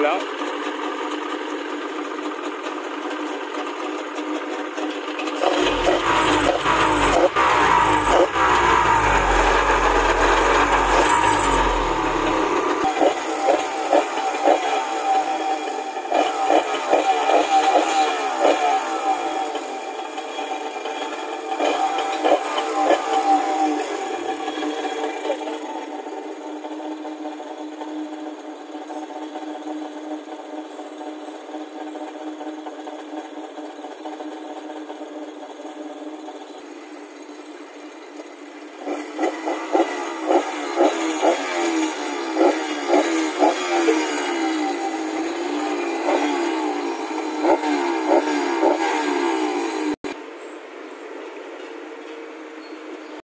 Nicola.